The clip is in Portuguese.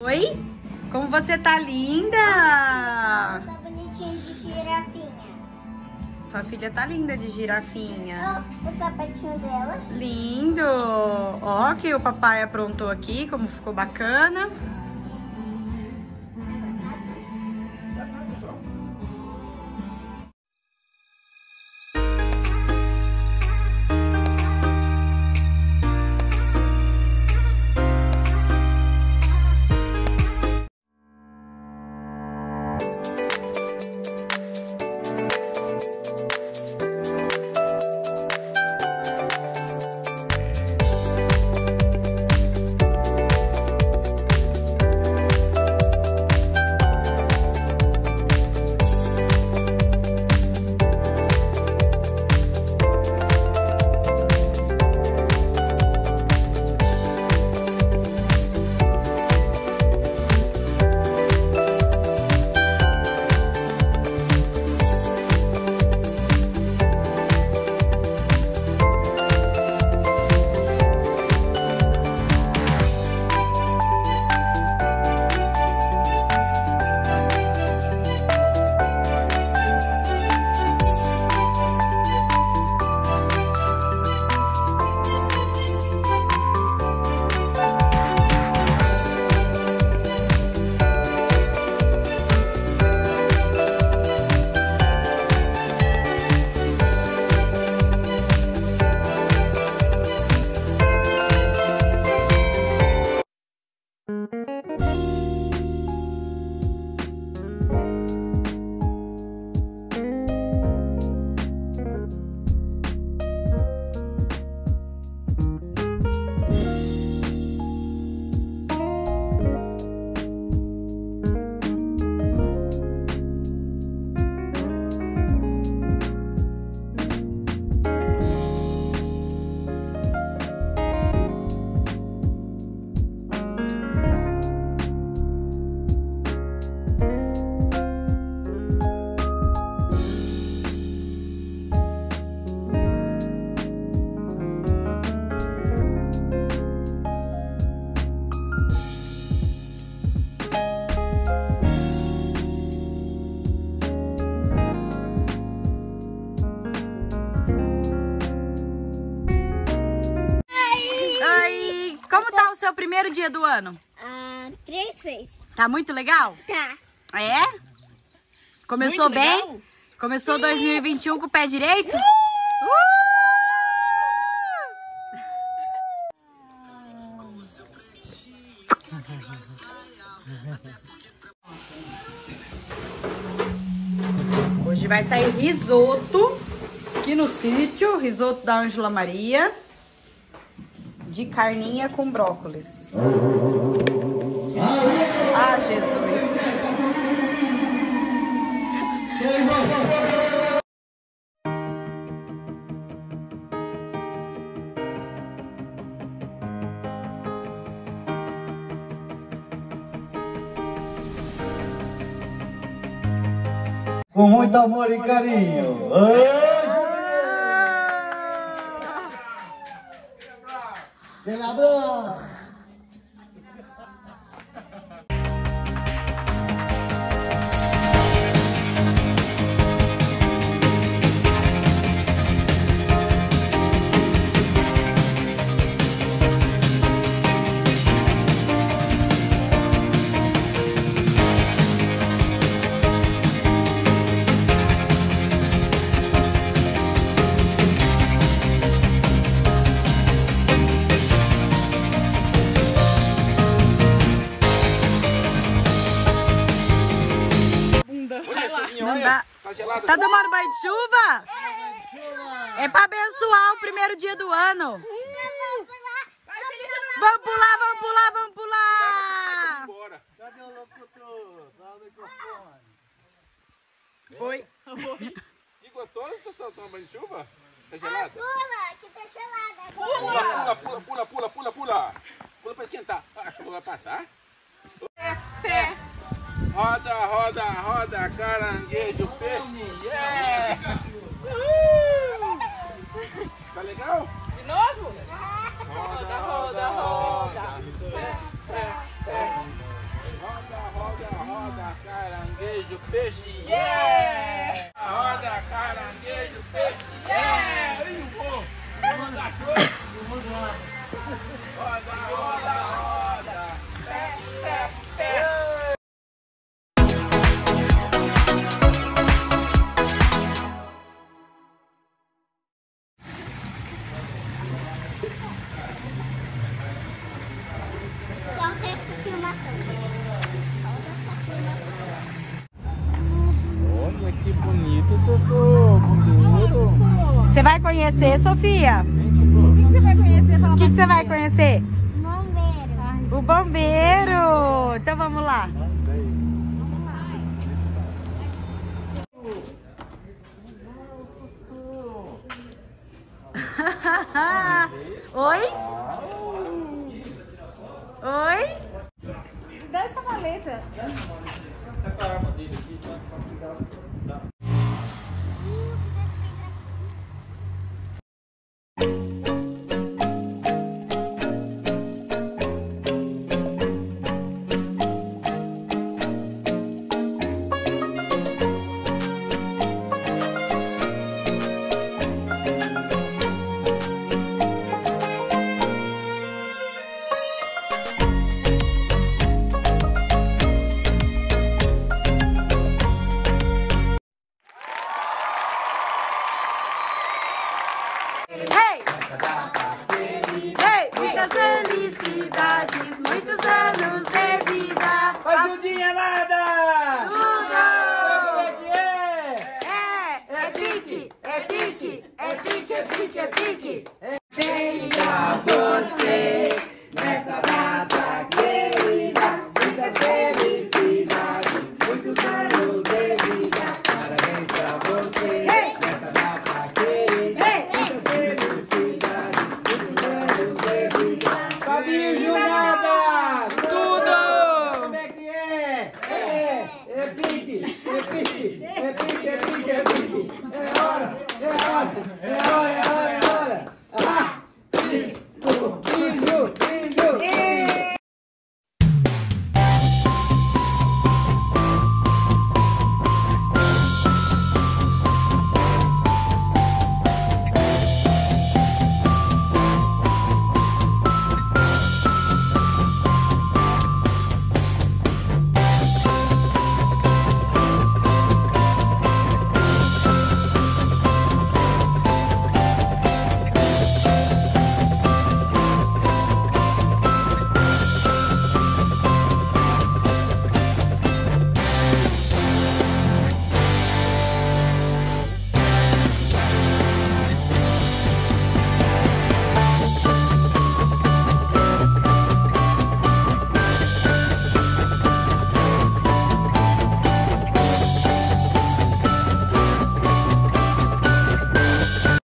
Oi? Como você tá linda? Tá bonitinha de girafinha. Sua filha tá linda de girafinha. Ó, o sapatinho dela. Lindo! Ó, que o papai aprontou aqui, como ficou bacana. Seu primeiro dia do ano? Ah, três vezes. Tá muito legal? Tá. É? Começou Muito bem? legal. Começou 2021 com o pé direito? Uh! Hoje vai sair risoto aqui no sítio, risoto da Ângela Maria, de carninha com brócolis. Ah, Jesus! Com muito amor e carinho. ¡Que la! Tá gelado. Tá tomando banho de chuva? É pra abençoar o primeiro dia do ano. Vamos pular, vamos pular, vamos pular. Cadê o locutor? Dá o microfone. Oi. Que gostoso você tá tomando banho de chuva? Tá gelado? Pula, que tá gelada. Pula, pula, pula, pula, pula, pula, pula. Pula pra esquentar. A chuva vai passar? É. Roda, roda, roda, caranguejo, peixe. Yeah! É. Uhul. Tá legal? De novo? Roda, roda, roda. Roda, roda, roda, caranguejo, peixe. Você vai conhecer, Sofia? O que você vai conhecer? O que, que você vai conhecer? Bombeiro. O bombeiro. Então vamos lá. Oi? Oi? Dá essa maleta. Hey! Obrigado. É.